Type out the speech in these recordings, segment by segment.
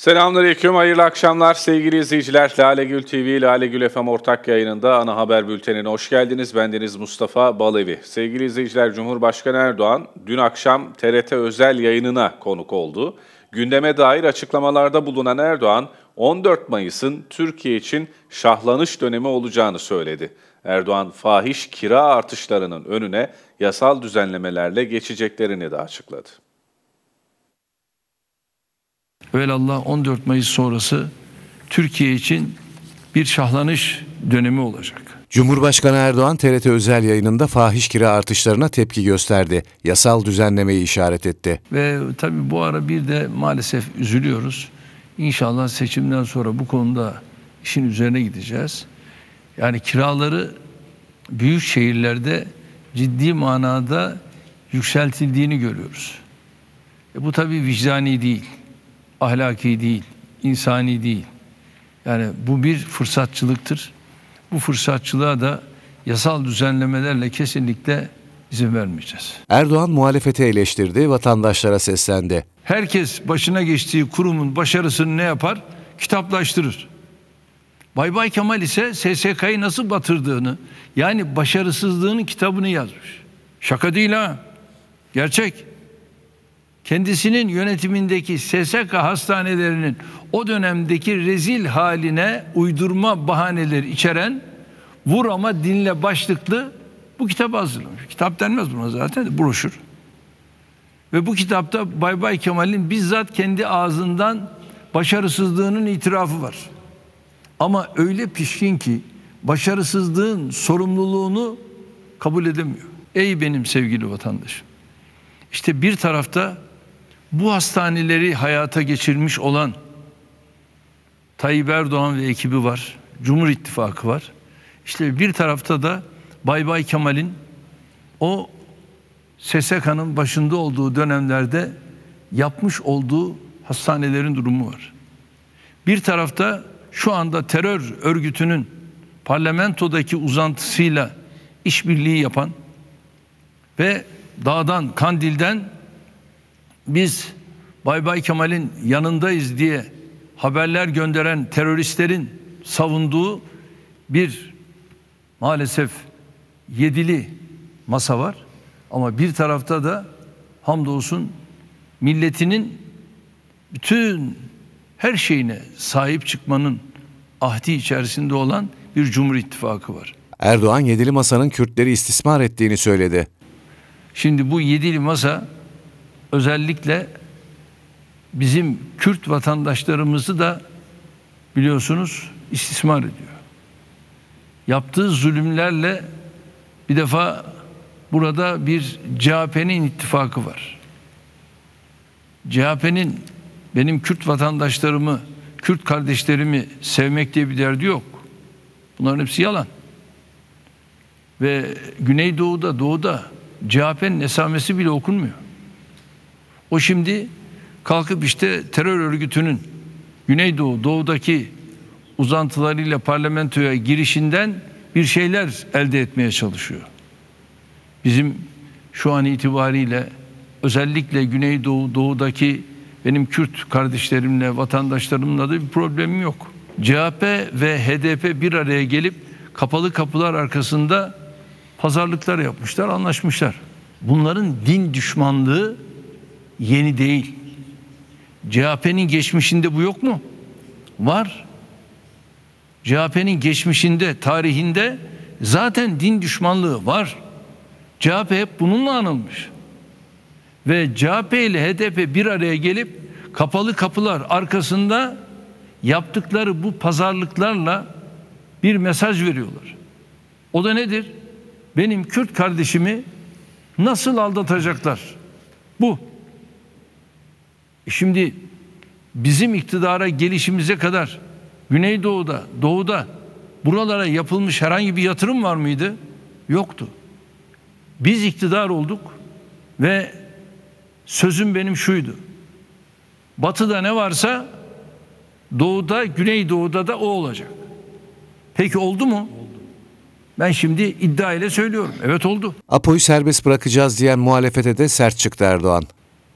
Selamünaleyküm, hayırlı akşamlar sevgili izleyiciler. Lale Gül TV, Lale Gül FM ortak yayınında ana haber bültenine hoş geldiniz. Bendeniz Mustafa Balevi. Sevgili izleyiciler, Cumhurbaşkanı Erdoğan dün akşam TRT özel yayınına konuk oldu. Gündeme dair açıklamalarda bulunan Erdoğan, 14 Mayıs'ın Türkiye için şahlanış dönemi olacağını söyledi. Erdoğan, fahiş kira artışlarının önüne yasal düzenlemelerle geçeceklerini de açıkladı. Evelallah 14 Mayıs sonrası Türkiye için bir şahlanış dönemi olacak. Cumhurbaşkanı Erdoğan TRT özel yayınında fahiş kira artışlarına tepki gösterdi. Yasal düzenlemeyi işaret etti. Ve tabii bu ara bir de maalesef üzülüyoruz. İnşallah seçimden sonra bu konuda işin üzerine gideceğiz. Yani kiraları büyük şehirlerde ciddi manada yükseltildiğini görüyoruz. E bu tabii vicdani değil ahlaki değil, insani değil. Yani bu bir fırsatçılıktır. Bu fırsatçılığa da yasal düzenlemelerle kesinlikle izin vermeyeceğiz. Erdoğan muhalefeti eleştirdi, vatandaşlara seslendi. Herkes başına geçtiği kurumun başarısını ne yapar? Kitaplaştırır. Bay Bay Kemal ise SSK'yı nasıl batırdığını, yani başarısızlığının kitabını yazmış. Şaka değil ha. Gerçek kendisinin yönetimindeki SSK hastanelerinin o dönemdeki rezil haline uydurma bahaneleri içeren vur ama dinle başlıklı bu kitabı hazırlamış. Kitap denmez buna zaten broşür. Ve bu kitapta Bay Bay Kemal'in bizzat kendi ağzından başarısızlığının itirafı var. Ama öyle pişkin ki başarısızlığın sorumluluğunu kabul edemiyor. Ey benim sevgili vatandaşım. İşte bir tarafta bu hastaneleri hayata geçirmiş olan Tayyip Erdoğan ve ekibi var. Cumhur İttifakı var. İşte bir tarafta da Bay Bay Kemal'in o SSK'nın başında olduğu dönemlerde yapmış olduğu hastanelerin durumu var. Bir tarafta şu anda terör örgütünün parlamentodaki uzantısıyla işbirliği yapan ve dağdan, Kandil'den biz Bay Bay Kemal'in yanındayız diye haberler gönderen teröristlerin savunduğu bir maalesef yedili masa var. Ama bir tarafta da hamdolsun milletinin bütün her şeyine sahip çıkmanın ahdi içerisinde olan bir Cumhur İttifakı var. Erdoğan yedili masanın Kürtleri istismar ettiğini söyledi. Şimdi bu yedili masa özellikle bizim Kürt vatandaşlarımızı da biliyorsunuz istismar ediyor. Yaptığı zulümlerle bir defa burada bir CHP'nin ittifakı var. CHP'nin benim Kürt vatandaşlarımı, Kürt kardeşlerimi sevmek diye bir derdi yok. Bunların hepsi yalan. Ve Güneydoğu'da, Doğu'da CHP'nin esamesi bile okunmuyor. O şimdi kalkıp işte terör örgütünün Güneydoğu, Doğu'daki uzantılarıyla parlamentoya girişinden bir şeyler elde etmeye çalışıyor. Bizim şu an itibariyle özellikle Güneydoğu, Doğu'daki benim Kürt kardeşlerimle, vatandaşlarımla da bir problemim yok. CHP ve HDP bir araya gelip kapalı kapılar arkasında pazarlıklar yapmışlar, anlaşmışlar. Bunların din düşmanlığı yeni değil. CHP'nin geçmişinde bu yok mu? Var. CHP'nin geçmişinde, tarihinde zaten din düşmanlığı var. CHP hep bununla anılmış. Ve CHP ile HDP bir araya gelip kapalı kapılar arkasında yaptıkları bu pazarlıklarla bir mesaj veriyorlar. O da nedir? Benim Kürt kardeşimi nasıl aldatacaklar? Bu. Şimdi bizim iktidara gelişimize kadar Güneydoğu'da, Doğu'da buralara yapılmış herhangi bir yatırım var mıydı? Yoktu. Biz iktidar olduk ve sözüm benim şuydu. Batı'da ne varsa Doğu'da, Güneydoğu'da da o olacak. Peki oldu mu? Ben şimdi iddia ile söylüyorum. Evet oldu. Apo'yu serbest bırakacağız diyen muhalefete de sert çıktı Erdoğan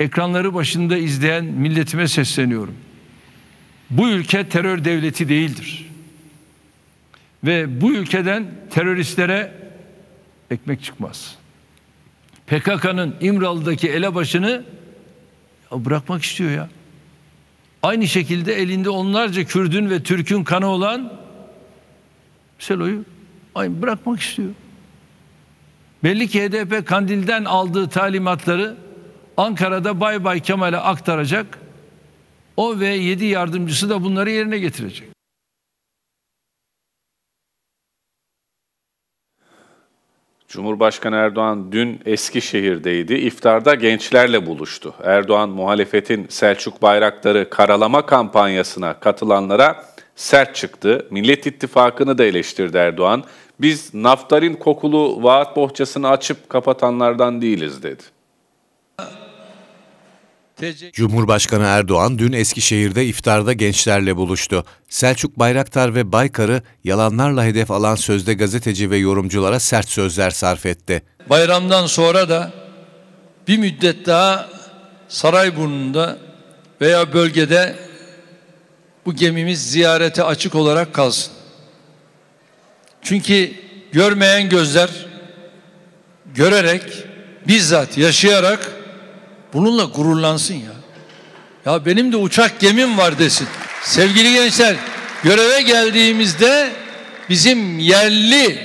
ekranları başında izleyen milletime sesleniyorum. Bu ülke terör devleti değildir. Ve bu ülkeden teröristlere ekmek çıkmaz. PKK'nın İmralı'daki elebaşını bırakmak istiyor ya. Aynı şekilde elinde onlarca Kürdün ve Türk'ün kanı olan Selo'yu bırakmak istiyor. Belli ki HDP Kandil'den aldığı talimatları Ankara'da Bay Bay Kemal'e aktaracak. O ve yedi yardımcısı da bunları yerine getirecek. Cumhurbaşkanı Erdoğan dün Eskişehir'deydi. İftarda gençlerle buluştu. Erdoğan muhalefetin Selçuk Bayraktar'ı karalama kampanyasına katılanlara sert çıktı. Millet İttifakı'nı da eleştirdi Erdoğan. Biz naftalin kokulu vaat bohçasını açıp kapatanlardan değiliz dedi. Cumhurbaşkanı Erdoğan dün Eskişehir'de iftarda gençlerle buluştu. Selçuk Bayraktar ve Baykar'ı yalanlarla hedef alan sözde gazeteci ve yorumculara sert sözler sarf etti. Bayramdan sonra da bir müddet daha Sarayburnu'nda veya bölgede bu gemimiz ziyarete açık olarak kalsın. Çünkü görmeyen gözler görerek bizzat yaşayarak bununla gururlansın ya. Ya benim de uçak gemim var desin. Sevgili gençler göreve geldiğimizde bizim yerli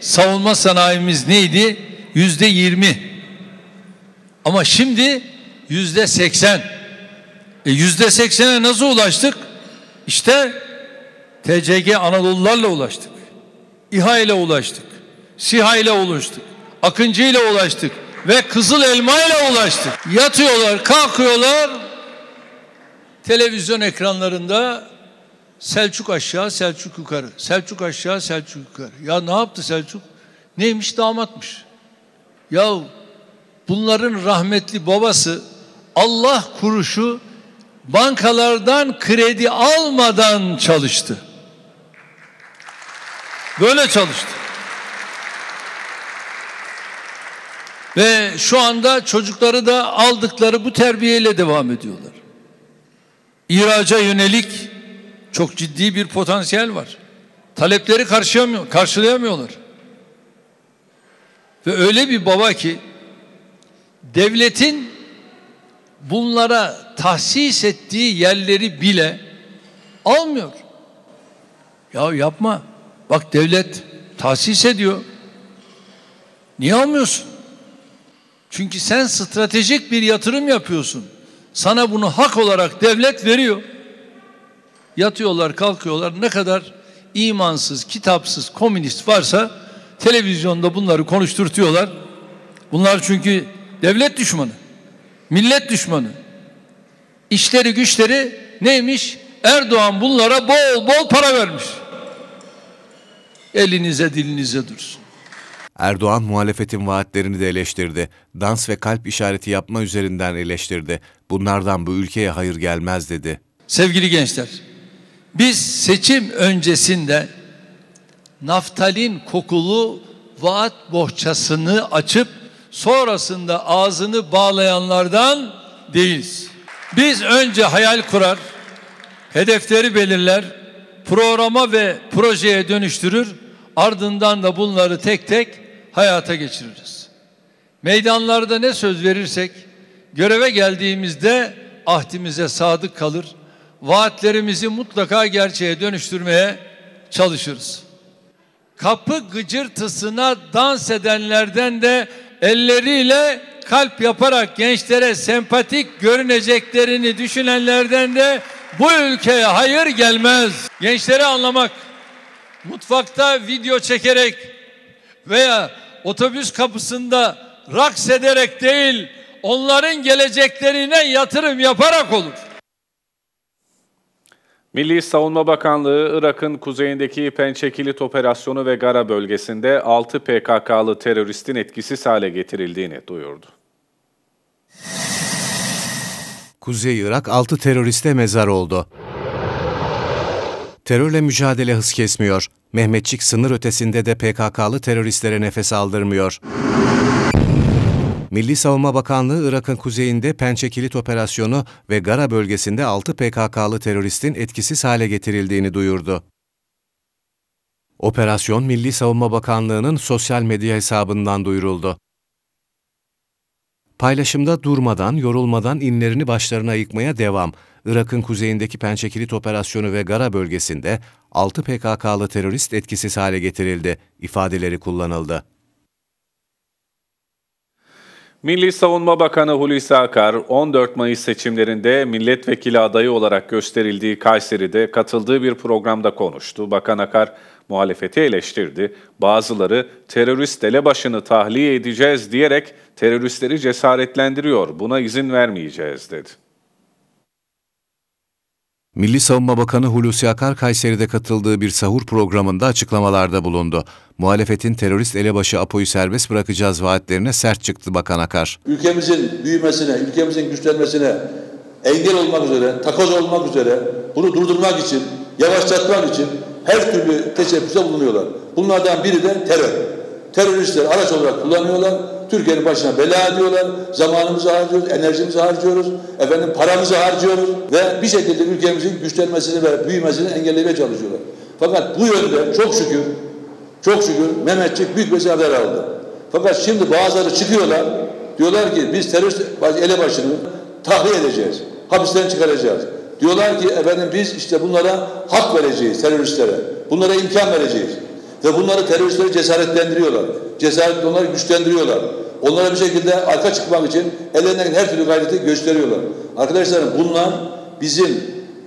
savunma sanayimiz neydi? Yüzde yirmi. Ama şimdi yüzde seksen. E yüzde seksene nasıl ulaştık? İşte TCG Anadolularla ulaştık. İHA ile ulaştık. SİHA ile ulaştık. Akıncı ile ulaştık. Ve Kızıl Elma ile ulaştık. Yatıyorlar, kalkıyorlar. Televizyon ekranlarında Selçuk aşağı, Selçuk yukarı. Selçuk aşağı, Selçuk yukarı. Ya ne yaptı Selçuk? Neymiş damatmış. Ya bunların rahmetli babası Allah kuruşu bankalardan kredi almadan çalıştı. Böyle çalıştı. Ve şu anda çocukları da aldıkları bu terbiyeyle devam ediyorlar. İhraca yönelik çok ciddi bir potansiyel var. Talepleri karşılayamıyor, karşılayamıyorlar. Ve öyle bir baba ki devletin bunlara tahsis ettiği yerleri bile almıyor. Ya yapma. Bak devlet tahsis ediyor. Niye almıyorsun? Çünkü sen stratejik bir yatırım yapıyorsun. Sana bunu hak olarak devlet veriyor. Yatıyorlar, kalkıyorlar. Ne kadar imansız, kitapsız, komünist varsa televizyonda bunları konuşturtuyorlar. Bunlar çünkü devlet düşmanı. Millet düşmanı. İşleri güçleri neymiş? Erdoğan bunlara bol bol para vermiş. Elinize dilinize dursun. Erdoğan muhalefetin vaatlerini de eleştirdi. Dans ve kalp işareti yapma üzerinden eleştirdi. Bunlardan bu ülkeye hayır gelmez dedi. Sevgili gençler, biz seçim öncesinde naftalin kokulu vaat bohçasını açıp sonrasında ağzını bağlayanlardan değiliz. Biz önce hayal kurar, hedefleri belirler, programa ve projeye dönüştürür, ardından da bunları tek tek hayata geçiririz. Meydanlarda ne söz verirsek göreve geldiğimizde ahdimize sadık kalır, vaatlerimizi mutlaka gerçeğe dönüştürmeye çalışırız. Kapı gıcırtısına dans edenlerden de elleriyle kalp yaparak gençlere sempatik görüneceklerini düşünenlerden de bu ülkeye hayır gelmez. Gençleri anlamak, mutfakta video çekerek veya otobüs kapısında raks ederek değil, onların geleceklerine yatırım yaparak olur. Milli Savunma Bakanlığı, Irak'ın kuzeyindeki Pençe Kilit Operasyonu ve Gara bölgesinde 6 PKK'lı teröristin etkisiz hale getirildiğini duyurdu. Kuzey Irak 6 teröriste mezar oldu. Terörle mücadele hız kesmiyor. Mehmetçik sınır ötesinde de PKK'lı teröristlere nefes aldırmıyor. Milli Savunma Bakanlığı Irak'ın kuzeyinde Pençe Kilit Operasyonu ve Gara bölgesinde 6 PKK'lı teröristin etkisiz hale getirildiğini duyurdu. Operasyon Milli Savunma Bakanlığı'nın sosyal medya hesabından duyuruldu. Paylaşımda durmadan, yorulmadan inlerini başlarına yıkmaya devam. Irak'ın kuzeyindeki Pençekilit operasyonu ve Gara bölgesinde 6 PKK'lı terörist etkisiz hale getirildi, ifadeleri kullanıldı. Milli Savunma Bakanı Hulusi Akar, 14 Mayıs seçimlerinde milletvekili adayı olarak gösterildiği Kayseri'de katıldığı bir programda konuştu. Bakan Akar, muhalefeti eleştirdi. Bazıları terörist elebaşını tahliye edeceğiz diyerek teröristleri cesaretlendiriyor. Buna izin vermeyeceğiz dedi. Milli Savunma Bakanı Hulusi Akar Kayseri'de katıldığı bir sahur programında açıklamalarda bulundu. Muhalefetin terörist elebaşı Apo'yu serbest bırakacağız vaatlerine sert çıktı Bakan Akar. Ülkemizin büyümesine, ülkemizin güçlenmesine engel olmak üzere, takoz olmak üzere bunu durdurmak için, yavaşlatmak için her türlü teşebbüste bulunuyorlar. Bunlardan biri de terör. Teröristleri araç olarak kullanıyorlar. Türkiye'nin başına bela ediyorlar. Zamanımızı harcıyoruz, enerjimizi harcıyoruz, efendim paramızı harcıyoruz ve bir şekilde ülkemizin güçlenmesini ve büyümesini engellemeye çalışıyorlar. Fakat bu yönde çok şükür, çok şükür Mehmetçik büyük bir zafer aldı. Fakat şimdi bazıları çıkıyorlar, diyorlar ki biz terörist elebaşını tahliye edeceğiz, hapisten çıkaracağız. Diyorlar ki efendim biz işte bunlara hak vereceğiz teröristlere, bunlara imkan vereceğiz. Ve bunları teröristleri cesaretlendiriyorlar. Cesaretli onları güçlendiriyorlar. Onlara bir şekilde arka çıkmak için ellerinden her türlü gayreti gösteriyorlar. Arkadaşlarım bunlar bizim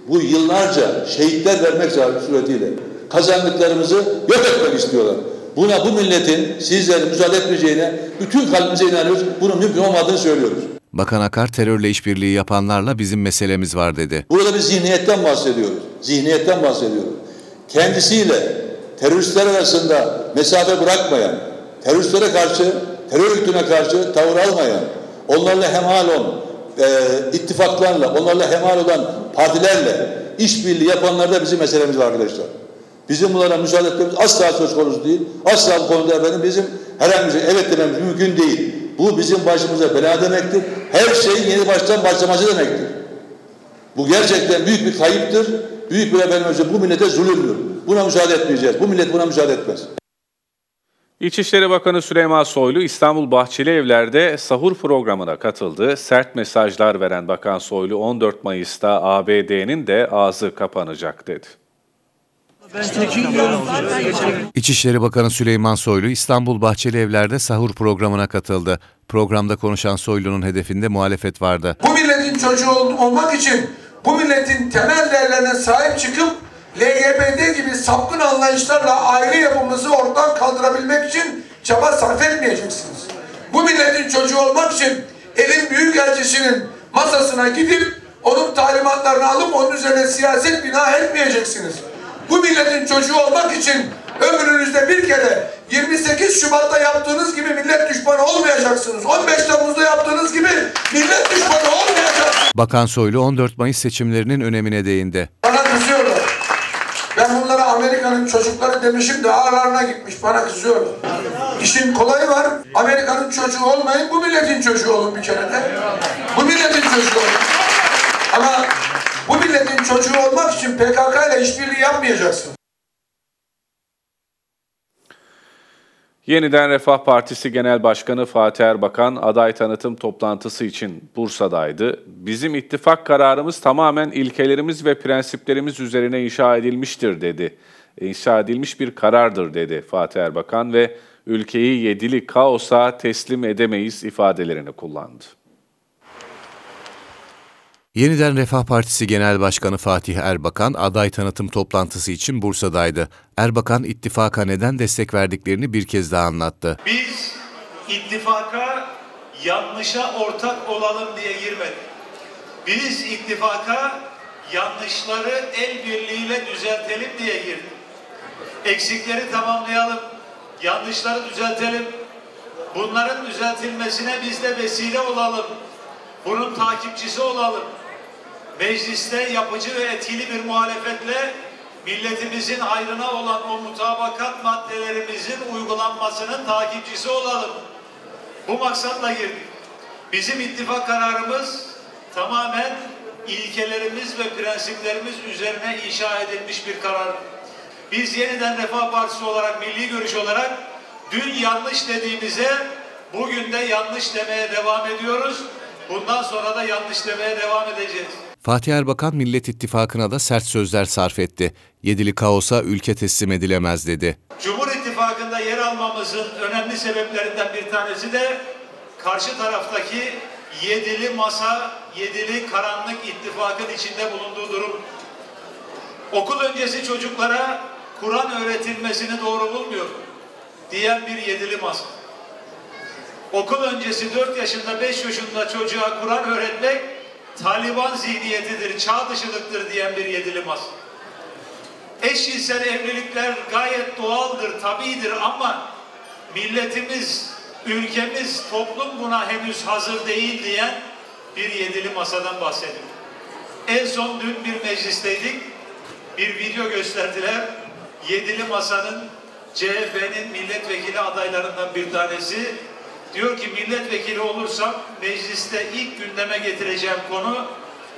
bu yıllarca şehitler vermek suretiyle kazandıklarımızı yok etmek istiyorlar. Buna bu milletin sizlerin müsaade etmeyeceğine bütün kalbimize inanıyoruz. Bunun mümkün olmadığını söylüyoruz. Bakan Akar terörle işbirliği yapanlarla bizim meselemiz var dedi. Burada bir zihniyetten bahsediyoruz. Zihniyetten bahsediyoruz. Kendisiyle teröristler arasında mesafe bırakmayan, teröristlere karşı, terör örgütüne karşı tavır almayan, onlarla hemhal olan, e, ittifaklarla, onlarla hemhal olan partilerle işbirliği yapanlarda bizim meselemiz var arkadaşlar. Bizim bunlara müsaade etmemiz asla söz konusu değil. Asla bu konuda efendim bizim herhangi bir şey evet dememiz mümkün değil. Bu bizim başımıza bela demektir. Her şeyin yeni baştan başlaması demektir. Bu gerçekten büyük bir kayıptır. Büyük bir efendim bu millete zulümdür. Buna müsaade etmeyeceğiz. Bu millet buna müsaade etmez. İçişleri Bakanı Süleyman Soylu İstanbul Bahçeli Evler'de sahur programına katıldı. Sert mesajlar veren Bakan Soylu 14 Mayıs'ta ABD'nin de ağzı kapanacak dedi. İçişleri Bakanı Süleyman Soylu İstanbul Bahçeli Evler'de sahur programına katıldı. Programda konuşan Soylu'nun hedefinde muhalefet vardı. Bu milletin çocuğu olmak için bu milletin temel değerlerine sahip çıkıp LGBT gibi sapkın anlayışlarla aile yapımızı ortadan kaldırabilmek için çaba sarf etmeyeceksiniz. Bu milletin çocuğu olmak için elin büyük elçisinin masasına gidip onun talimatlarını alıp onun üzerine siyaset bina etmeyeceksiniz. Bu milletin çocuğu olmak için ömrünüzde bir kere 28 Şubat'ta yaptığınız gibi millet düşmanı olmayacaksınız. 15 Temmuz'da yaptığınız gibi millet düşmanı olmayacaksınız. Bakan Soylu 14 Mayıs seçimlerinin önemine değindi. Bana kızıyorlar. Ben bunlara Amerika'nın çocukları demişim de ağlarına gitmiş. Bana kızıyorlar. İşin kolayı var. Amerika'nın çocuğu olmayın. Bu milletin çocuğu olun bir kere de. Bu milletin çocuğu olun. Ama bu milletin çocuğu olmak için PKK ile işbirliği yapmayacaksın. Yeniden Refah Partisi Genel Başkanı Fatih Erbakan aday tanıtım toplantısı için Bursa'daydı. Bizim ittifak kararımız tamamen ilkelerimiz ve prensiplerimiz üzerine inşa edilmiştir dedi. İnşa edilmiş bir karardır dedi Fatih Erbakan ve ülkeyi yedili kaosa teslim edemeyiz ifadelerini kullandı. Yeniden Refah Partisi Genel Başkanı Fatih Erbakan aday tanıtım toplantısı için Bursa'daydı. Erbakan ittifaka neden destek verdiklerini bir kez daha anlattı. Biz ittifaka yanlışa ortak olalım diye girmedik. Biz ittifaka yanlışları el birliğiyle düzeltelim diye girdik. Eksikleri tamamlayalım, yanlışları düzeltelim. Bunların düzeltilmesine biz de vesile olalım. Bunun takipçisi olalım. Mecliste yapıcı ve etkili bir muhalefetle milletimizin hayrına olan o mutabakat maddelerimizin uygulanmasının takipçisi olalım. Bu maksatla girdik. Bizim ittifak kararımız tamamen ilkelerimiz ve prensiplerimiz üzerine inşa edilmiş bir karar. Biz yeniden Refah Partisi olarak, milli görüş olarak dün yanlış dediğimize bugün de yanlış demeye devam ediyoruz. Bundan sonra da yanlış demeye devam edeceğiz. Fatih Erbakan Millet İttifakı'na da sert sözler sarf etti. Yedili kaosa ülke teslim edilemez dedi. Cumhur İttifakı'nda yer almamızın önemli sebeplerinden bir tanesi de karşı taraftaki yedili masa, yedili karanlık ittifakın içinde bulunduğu durum. Okul öncesi çocuklara Kur'an öğretilmesini doğru bulmuyor diyen bir yedili masa. Okul öncesi 4 yaşında 5 yaşında çocuğa Kur'an öğretmek Taliban zihniyetidir, çağ dışılıktır diyen bir yedili masa. Eşcinsel evlilikler gayet doğaldır, tabidir ama milletimiz, ülkemiz, toplum buna henüz hazır değil diyen bir yedili masadan bahsediyor. En son dün bir meclisteydik. Bir video gösterdiler. Yedili masanın CHP'nin milletvekili adaylarından bir tanesi diyor ki milletvekili olursam mecliste ilk gündeme getireceğim konu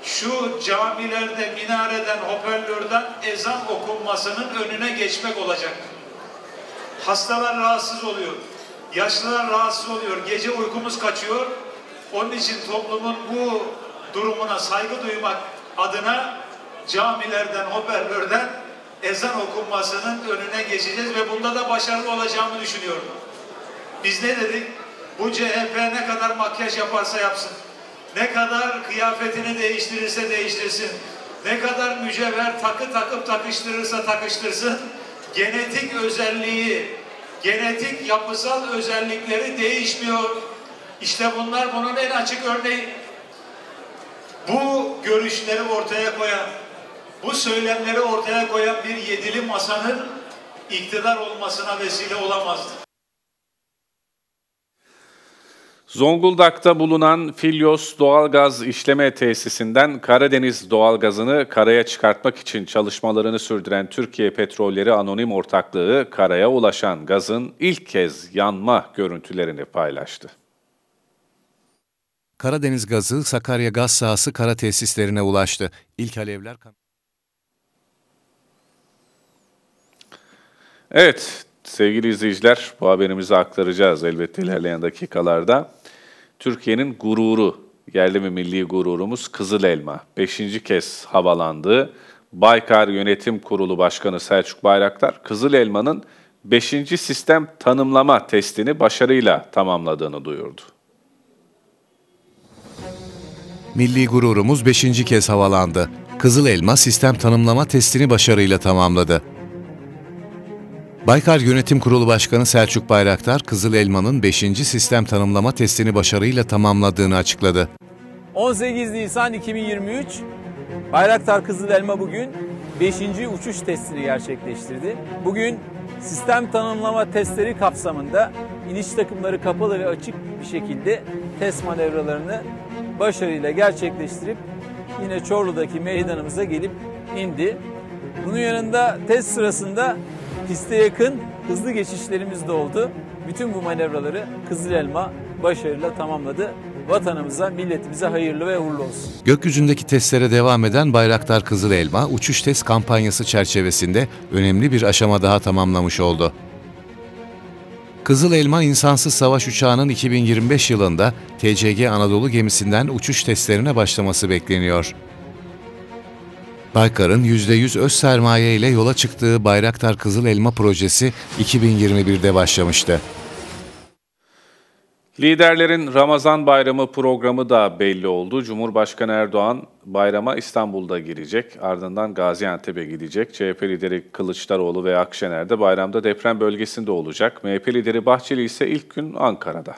şu camilerde, minareden, hoparlörden ezan okunmasının önüne geçmek olacak. Hastalar rahatsız oluyor. Yaşlılar rahatsız oluyor. Gece uykumuz kaçıyor. Onun için toplumun bu durumuna saygı duymak adına camilerden, hoparlörden ezan okunmasının önüne geçeceğiz ve bunda da başarılı olacağımı düşünüyorum. Biz ne dedik? Bu CHP ne kadar makyaj yaparsa yapsın, ne kadar kıyafetini değiştirirse değiştirsin, ne kadar mücevher takı takıp takıştırırsa takıştırsın, genetik özelliği, genetik yapısal özellikleri değişmiyor. İşte bunlar bunun en açık örneği. Bu görüşleri ortaya koyan, bu söylemleri ortaya koyan bir yedili masanın iktidar olmasına vesile olamazdı. Zonguldak'ta bulunan Filyos Doğalgaz İşleme Tesisinden Karadeniz doğalgazını karaya çıkartmak için çalışmalarını sürdüren Türkiye Petrolleri Anonim Ortaklığı karaya ulaşan gazın ilk kez yanma görüntülerini paylaştı. Karadeniz gazı Sakarya Gaz Sahası kara tesislerine ulaştı. İlk alevler Evet, sevgili izleyiciler bu haberimizi aktaracağız elbette ilerleyen dakikalarda. Türkiye'nin gururu, yerli ve milli gururumuz Kızıl Elma. Beşinci kez havalandı. Baykar Yönetim Kurulu Başkanı Selçuk Bayraktar, Kızıl Elma'nın 5. sistem tanımlama testini başarıyla tamamladığını duyurdu. Milli gururumuz 5. kez havalandı. Kızıl Elma sistem tanımlama testini başarıyla tamamladı. Baykar Yönetim Kurulu Başkanı Selçuk Bayraktar, Kızıl Elma'nın 5. sistem tanımlama testini başarıyla tamamladığını açıkladı. 18 Nisan 2023 Bayraktar Kızıl Elma bugün 5. uçuş testini gerçekleştirdi. Bugün sistem tanımlama testleri kapsamında iniş takımları kapalı ve açık bir şekilde test manevralarını başarıyla gerçekleştirip yine Çorlu'daki meydanımıza gelip indi. Bunun yanında test sırasında piste yakın hızlı geçişlerimiz de oldu. Bütün bu manevraları Kızıl Elma başarıyla tamamladı. Vatanımıza, milletimize hayırlı ve uğurlu olsun. Gökyüzündeki testlere devam eden Bayraktar Kızıl Elma, uçuş test kampanyası çerçevesinde önemli bir aşama daha tamamlamış oldu. Kızıl Elma insansız savaş uçağının 2025 yılında TCG Anadolu gemisinden uçuş testlerine başlaması bekleniyor. Baykar'ın %100 öz sermaye ile yola çıktığı Bayraktar Kızıl Elma projesi 2021'de başlamıştı. Liderlerin Ramazan Bayramı programı da belli oldu. Cumhurbaşkanı Erdoğan bayrama İstanbul'da girecek. Ardından Gaziantep'e gidecek. CHP lideri Kılıçdaroğlu ve Akşener de bayramda deprem bölgesinde olacak. MHP lideri Bahçeli ise ilk gün Ankara'da.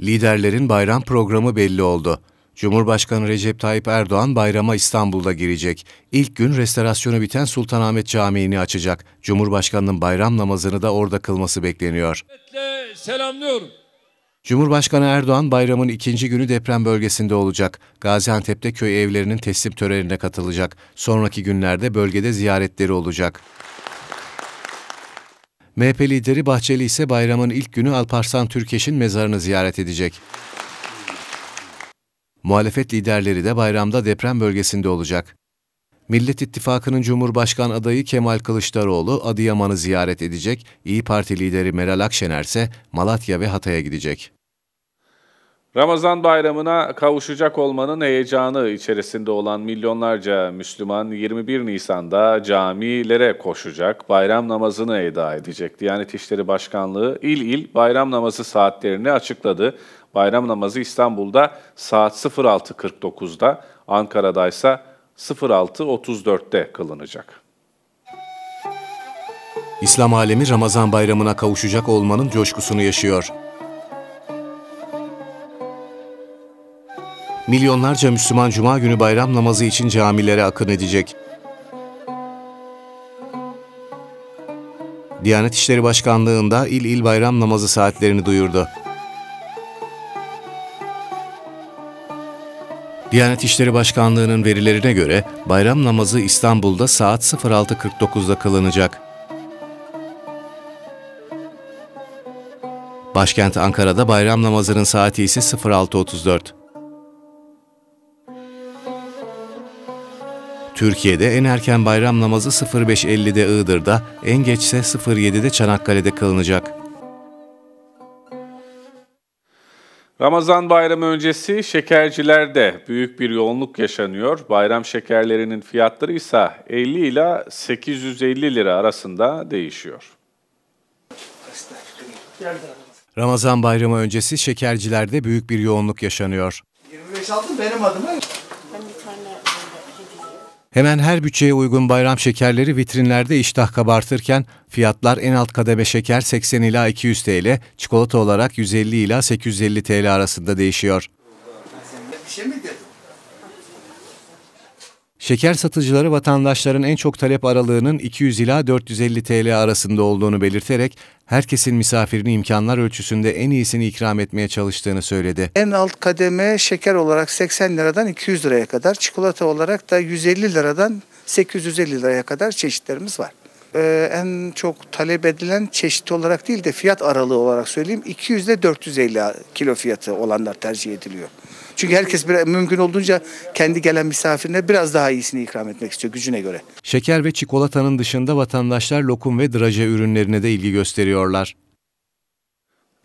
Liderlerin bayram programı belli oldu. Cumhurbaşkanı Recep Tayyip Erdoğan bayrama İstanbul'da girecek. İlk gün restorasyonu biten Sultanahmet Camii'ni açacak. Cumhurbaşkanının bayram namazını da orada kılması bekleniyor. Selamlıyorum. Cumhurbaşkanı Erdoğan bayramın ikinci günü deprem bölgesinde olacak. Gaziantep'te köy evlerinin teslim törenine katılacak. Sonraki günlerde bölgede ziyaretleri olacak. MHP lideri Bahçeli ise bayramın ilk günü Alparslan Türkeş'in mezarını ziyaret edecek. Muhalefet liderleri de bayramda deprem bölgesinde olacak. Millet İttifakı'nın Cumhurbaşkan adayı Kemal Kılıçdaroğlu Adıyaman'ı ziyaret edecek, İyi Parti lideri Meral Akşener ise Malatya ve Hatay'a gidecek. Ramazan bayramına kavuşacak olmanın heyecanı içerisinde olan milyonlarca Müslüman 21 Nisan'da camilere koşacak, bayram namazını eda edecek. Diyanet İşleri Başkanlığı il il bayram namazı saatlerini açıkladı. Bayram namazı İstanbul'da saat 06.49'da, Ankara'da ise 06.34'te kılınacak. İslam alemi Ramazan bayramına kavuşacak olmanın coşkusunu yaşıyor. Milyonlarca Müslüman Cuma günü bayram namazı için camilere akın edecek. Diyanet İşleri Başkanlığı'nda il il bayram namazı saatlerini duyurdu. Diyanet İşleri Başkanlığı'nın verilerine göre bayram namazı İstanbul'da saat 06.49'da kılınacak. Başkent Ankara'da bayram namazının saati ise 06.34. Türkiye'de en erken bayram namazı 05.50'de Iğdır'da, en geçse 07'de Çanakkale'de kılınacak. Ramazan bayramı öncesi şekercilerde büyük bir yoğunluk yaşanıyor. Bayram şekerlerinin fiyatları ise 50 ila 850 lira arasında değişiyor. Ramazan bayramı öncesi şekercilerde büyük bir yoğunluk yaşanıyor. 25 aldım benim adıma. Hemen her bütçeye uygun bayram şekerleri vitrinlerde iştah kabartırken fiyatlar en alt kademe şeker 80 ila 200 TL, çikolata olarak 150 ila 850 TL arasında değişiyor. Bir şey mi? Şeker satıcıları vatandaşların en çok talep aralığının 200 ila 450 TL arasında olduğunu belirterek herkesin misafirini imkanlar ölçüsünde en iyisini ikram etmeye çalıştığını söyledi. En alt kademe şeker olarak 80 liradan 200 liraya kadar, çikolata olarak da 150 liradan 850 liraya kadar çeşitlerimiz var. Ee, en çok talep edilen çeşit olarak değil de fiyat aralığı olarak söyleyeyim 200 ile 450 kilo fiyatı olanlar tercih ediliyor. Çünkü herkes bir, mümkün olduğunca kendi gelen misafirine biraz daha iyisini ikram etmek istiyor gücüne göre. Şeker ve çikolatanın dışında vatandaşlar lokum ve draje ürünlerine de ilgi gösteriyorlar.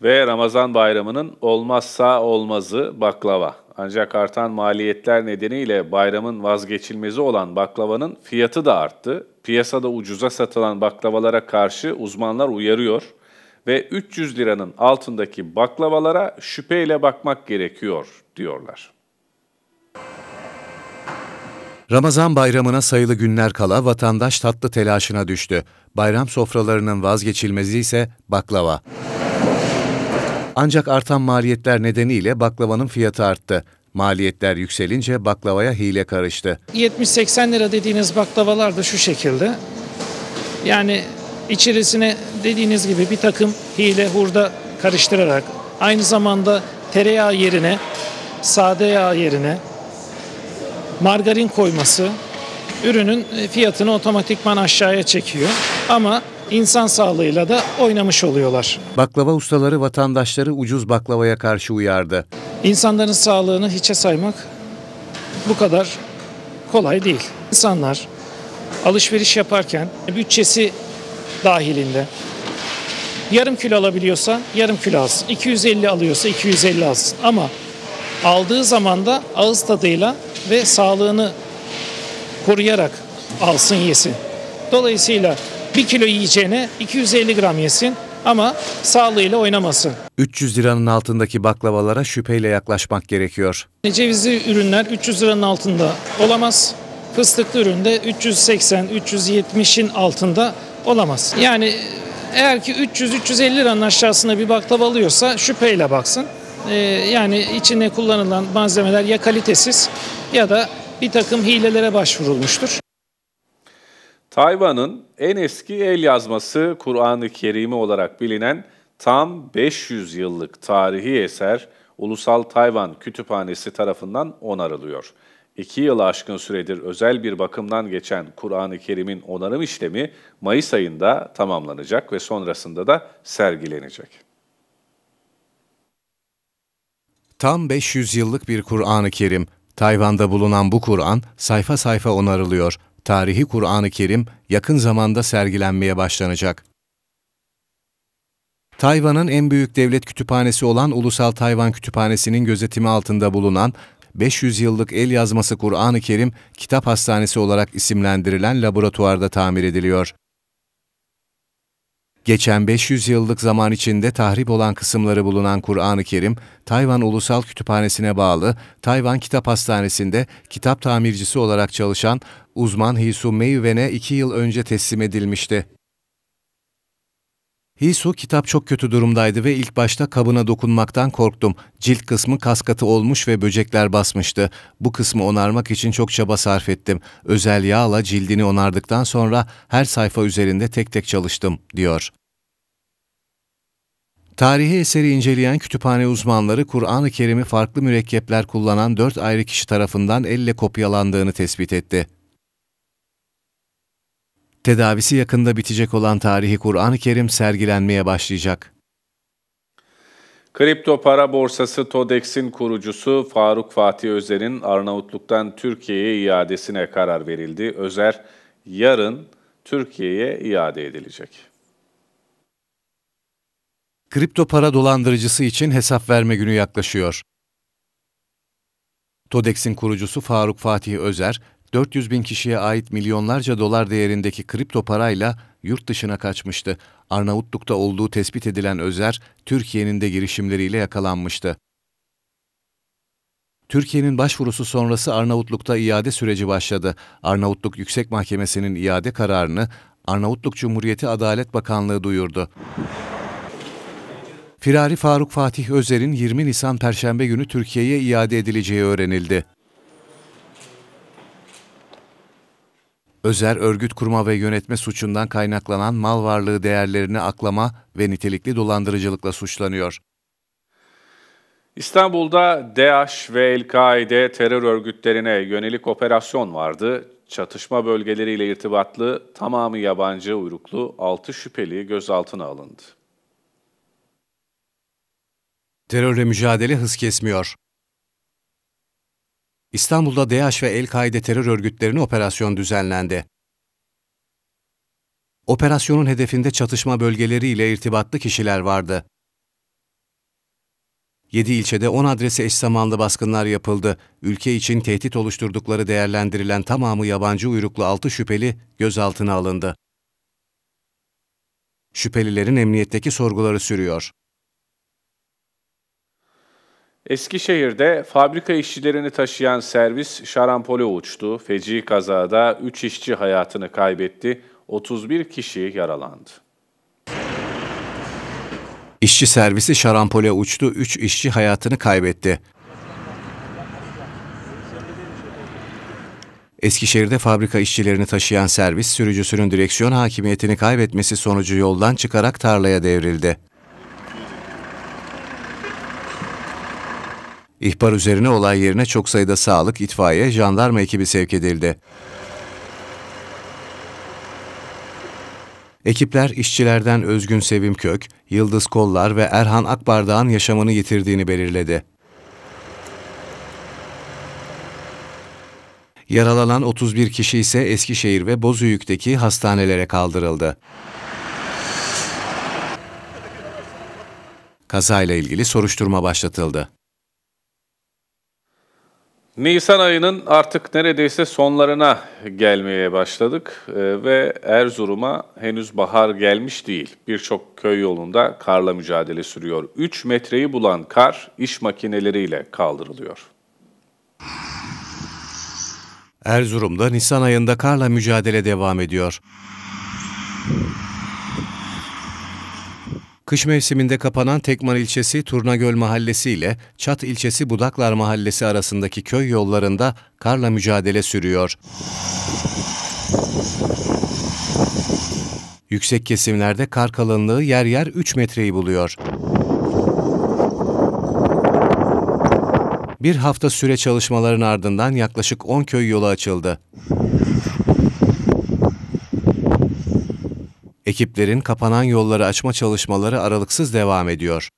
Ve Ramazan bayramının olmazsa olmazı baklava. Ancak artan maliyetler nedeniyle bayramın vazgeçilmezi olan baklavanın fiyatı da arttı. Piyasada ucuza satılan baklavalara karşı uzmanlar uyarıyor ve 300 liranın altındaki baklavalara şüpheyle bakmak gerekiyor diyorlar. Ramazan bayramına sayılı günler kala vatandaş tatlı telaşına düştü. Bayram sofralarının vazgeçilmezi ise baklava. Ancak artan maliyetler nedeniyle baklavanın fiyatı arttı. Maliyetler yükselince baklavaya hile karıştı. 70-80 lira dediğiniz baklavalar da şu şekilde. Yani içerisine dediğiniz gibi bir takım hile hurda karıştırarak aynı zamanda tereyağı yerine sade yağ yerine margarin koyması ürünün fiyatını otomatikman aşağıya çekiyor. Ama insan sağlığıyla da oynamış oluyorlar. Baklava ustaları vatandaşları ucuz baklavaya karşı uyardı. İnsanların sağlığını hiçe saymak bu kadar kolay değil. İnsanlar alışveriş yaparken bütçesi dahilinde yarım kilo alabiliyorsa yarım kilo alsın. 250 alıyorsa 250 alsın. Ama aldığı zaman da ağız tadıyla ve sağlığını koruyarak alsın yesin. Dolayısıyla 1 kilo yiyeceğine 250 gram yesin ama sağlığıyla oynamasın. 300 liranın altındaki baklavalara şüpheyle yaklaşmak gerekiyor. Cevizli ürünler 300 liranın altında olamaz. Fıstıklı üründe 380-370'in altında olamaz. Yani eğer ki 300-350 liranın aşağısında bir baklava alıyorsa şüpheyle baksın. Ee, yani içine kullanılan malzemeler ya kalitesiz ya da bir takım hilelere başvurulmuştur. Tayvan'ın en eski el yazması Kur'an-ı Kerimi olarak bilinen tam 500 yıllık tarihi eser Ulusal Tayvan Kütüphanesi tarafından onarılıyor. İki yılı aşkın süredir özel bir bakımdan geçen Kur'an-ı Kerim'in onarım işlemi Mayıs ayında tamamlanacak ve sonrasında da sergilenecek. Tam 500 yıllık bir Kur'an-ı Kerim. Tayvan'da bulunan bu Kur'an sayfa sayfa onarılıyor. Tarihi Kur'an-ı Kerim yakın zamanda sergilenmeye başlanacak. Tayvan'ın en büyük devlet kütüphanesi olan Ulusal Tayvan Kütüphanesi'nin gözetimi altında bulunan 500 yıllık el yazması Kur'an-ı Kerim Kitap Hastanesi olarak isimlendirilen laboratuvarda tamir ediliyor. Geçen 500 yıllık zaman içinde tahrip olan kısımları bulunan Kur'an-ı Kerim, Tayvan Ulusal Kütüphanesi'ne bağlı Tayvan Kitap Hastanesi'nde kitap tamircisi olarak çalışan uzman Hisu Meiwen'e 2 yıl önce teslim edilmişti. Hisu kitap çok kötü durumdaydı ve ilk başta kabına dokunmaktan korktum. Cilt kısmı kaskatı olmuş ve böcekler basmıştı. Bu kısmı onarmak için çok çaba sarf ettim. Özel yağla cildini onardıktan sonra her sayfa üzerinde tek tek çalıştım, diyor. Tarihi eseri inceleyen kütüphane uzmanları Kur'an-ı Kerim'i farklı mürekkepler kullanan dört ayrı kişi tarafından elle kopyalandığını tespit etti. Tedavisi yakında bitecek olan tarihi Kur'an-ı Kerim sergilenmeye başlayacak. Kripto para borsası TODEX'in kurucusu Faruk Fatih Özer'in Arnavutluk'tan Türkiye'ye iadesine karar verildi. Özer yarın Türkiye'ye iade edilecek. Kripto para dolandırıcısı için hesap verme günü yaklaşıyor. TODEX'in kurucusu Faruk Fatih Özer, 400 bin kişiye ait milyonlarca dolar değerindeki kripto parayla yurt dışına kaçmıştı. Arnavutluk'ta olduğu tespit edilen Özer, Türkiye'nin de girişimleriyle yakalanmıştı. Türkiye'nin başvurusu sonrası Arnavutluk'ta iade süreci başladı. Arnavutluk Yüksek Mahkemesi'nin iade kararını Arnavutluk Cumhuriyeti Adalet Bakanlığı duyurdu. Firari Faruk Fatih Özer'in 20 Nisan Perşembe günü Türkiye'ye iade edileceği öğrenildi. Özer örgüt kurma ve yönetme suçundan kaynaklanan mal varlığı değerlerini aklama ve nitelikli dolandırıcılıkla suçlanıyor. İstanbul'da DAEŞ ve El-Kaide terör örgütlerine yönelik operasyon vardı. Çatışma bölgeleriyle irtibatlı tamamı yabancı uyruklu 6 şüpheli gözaltına alındı. Terörle mücadele hız kesmiyor. İstanbul'da DAEŞ ve El-Kaide terör örgütlerine operasyon düzenlendi. Operasyonun hedefinde çatışma bölgeleriyle irtibatlı kişiler vardı. 7 ilçede 10 adrese eş zamanlı baskınlar yapıldı. Ülke için tehdit oluşturdukları değerlendirilen tamamı yabancı uyruklu 6 şüpheli gözaltına alındı. Şüphelilerin emniyetteki sorguları sürüyor. Eskişehir'de fabrika işçilerini taşıyan servis şarampole uçtu. Feci kazada 3 işçi hayatını kaybetti, 31 kişi yaralandı. İşçi servisi şarampole uçtu, 3 işçi hayatını kaybetti. Eskişehir'de fabrika işçilerini taşıyan servis sürücüsünün direksiyon hakimiyetini kaybetmesi sonucu yoldan çıkarak tarlaya devrildi. İhbar üzerine olay yerine çok sayıda sağlık, itfaiye, jandarma ekibi sevk edildi. Ekipler işçilerden Özgün Sevim Kök, Yıldız Kollar ve Erhan Akbardağ'ın yaşamını yitirdiğini belirledi. Yaralanan 31 kişi ise Eskişehir ve Bozüyük'teki hastanelere kaldırıldı. Kazayla ilgili soruşturma başlatıldı. Nisan ayının artık neredeyse sonlarına gelmeye başladık e, ve Erzurum'a henüz bahar gelmiş değil. Birçok köy yolunda karla mücadele sürüyor. 3 metreyi bulan kar iş makineleriyle kaldırılıyor. Erzurum'da Nisan ayında karla mücadele devam ediyor. Kış mevsiminde kapanan Tekman ilçesi Turnagöl mahallesi ile Çat ilçesi Budaklar mahallesi arasındaki köy yollarında karla mücadele sürüyor. Yüksek kesimlerde kar kalınlığı yer yer 3 metreyi buluyor. Bir hafta süre çalışmaların ardından yaklaşık 10 köy yolu açıldı. Ekiplerin kapanan yolları açma çalışmaları aralıksız devam ediyor.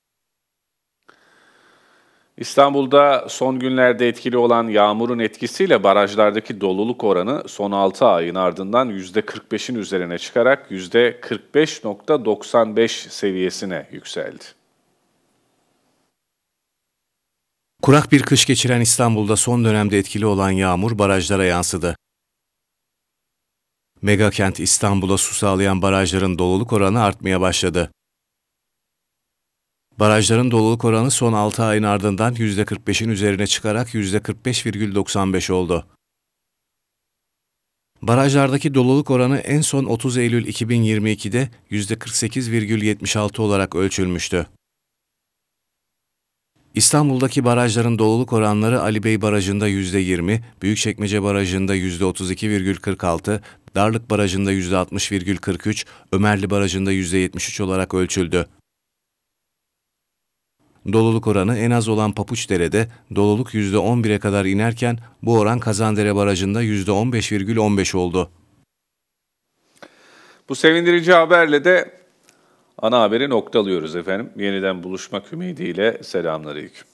İstanbul'da son günlerde etkili olan yağmurun etkisiyle barajlardaki doluluk oranı son 6 ayın ardından %45'in üzerine çıkarak %45.95 seviyesine yükseldi. Kurak bir kış geçiren İstanbul'da son dönemde etkili olan yağmur barajlara yansıdı. Megakent İstanbul'a su sağlayan barajların doluluk oranı artmaya başladı. Barajların doluluk oranı son 6 ayın ardından %45'in üzerine çıkarak %45,95 oldu. Barajlardaki doluluk oranı en son 30 Eylül 2022'de %48,76 olarak ölçülmüştü. İstanbul'daki barajların doluluk oranları Ali Bey Barajı'nda %20, Büyükçekmece Barajı'nda %32,46, Darlık Barajı'nda %60,43, Ömerli Barajı'nda %73 olarak ölçüldü. Doluluk oranı en az olan Papuçdere'de doluluk %11'e kadar inerken bu oran Kazandere Barajı'nda %15,15 oldu. Bu sevindirici haberle de ana haberi noktalıyoruz efendim. Yeniden buluşmak ümidiyle selamünaleyküm.